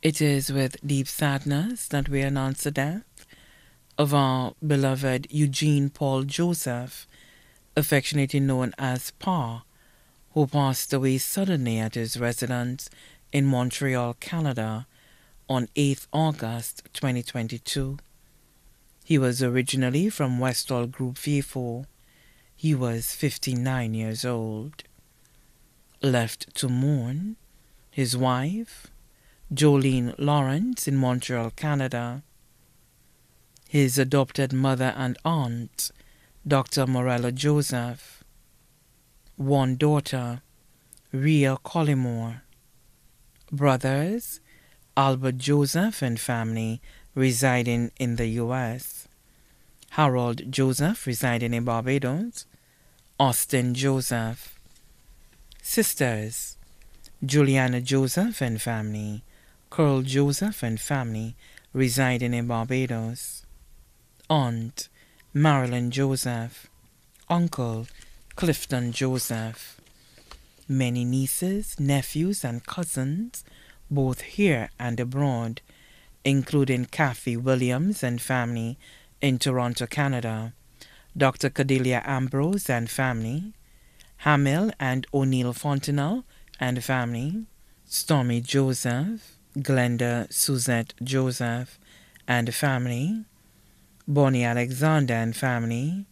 It is with deep sadness that we announce the death of our beloved Eugene Paul Joseph, affectionately known as Pa, who passed away suddenly at his residence in Montreal, Canada on 8th August 2022. He was originally from Westall Group V4. He was 59 years old. Left to mourn, his wife, Jolene Lawrence in Montreal, Canada. His adopted mother and aunt, Dr. Morella Joseph. One daughter, Rhea Collymore. Brothers, Albert Joseph and family residing in the U.S. Harold Joseph residing in Barbados. Austin Joseph. Sisters, Juliana Joseph and family Carl Joseph and family residing in Barbados. Aunt Marilyn Joseph. Uncle Clifton Joseph. Many nieces, nephews, and cousins, both here and abroad, including Kathy Williams and family in Toronto, Canada. Dr. Cordelia Ambrose and family. Hamil and O'Neill Fontenelle and family. Stormy Joseph. Glenda Suzette Joseph and family, Bonnie Alexander and family,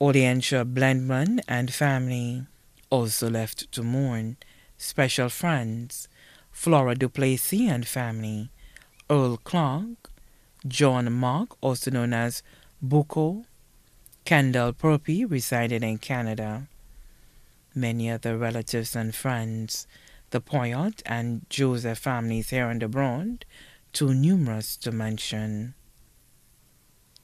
Audientia Blendman and family, also left to mourn, special friends, Flora Duplessis and family, Earl Clark, John Mark, also known as Buko, Kendall Purpy, resided in Canada, many other relatives and friends, the Poyot and Joseph families here and abroad, too numerous to mention.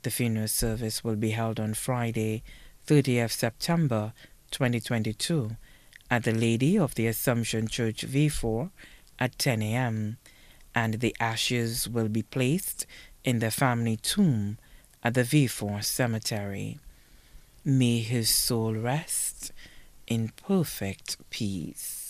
The funeral service will be held on Friday, 30th September 2022 at the Lady of the Assumption Church V4 at 10 a.m. and the ashes will be placed in the family tomb at the V4 cemetery. May his soul rest in perfect peace.